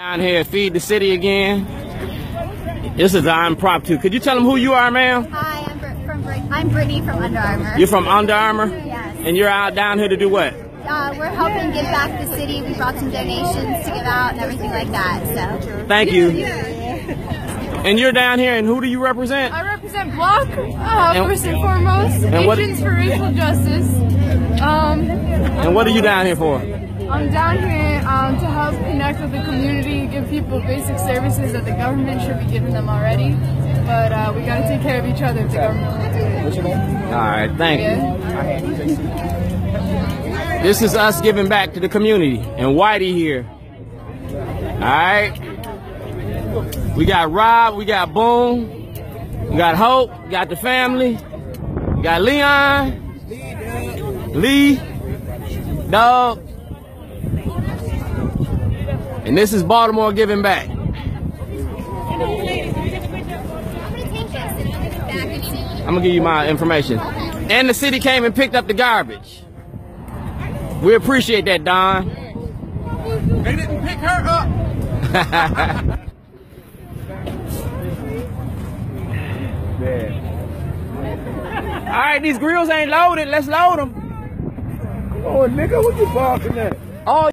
Down here, feed the city again. This is an impromptu. Could you tell them who you are, ma'am? Hi, I'm Br- from Brit- I'm Brittany from Under Armour. You're from Under Armour? Yes. And you're out down here to do what? Uh, we're helping give back the city. We brought some donations to give out and everything like that. So. Thank you. And you're down here, and who do you represent? I represent Block, uh, And- first and foremost, and what- Agents for Racial Justice. Um, And what are you down here for? I'm down here um, to help connect with the community, give people basic services that the government should be giving them already. But uh, we gotta take care of each other if the government won't do it. What's your name? All right, thank you. This is us giving back to the community, and Whitey here. All right. We got Rob, we got Boom, we got Hope, we got the family, we got Leon, Lee, Dog, and this is Baltimore giving back. I'm gonna take this and give it back and see. I'm gonna give you my information. And the city came and picked up the garbage. We appreciate that, Don. They didn't pick her up. All right, these grills ain't loaded. Let's load them. Oh, nigga, what you barking at? Oh.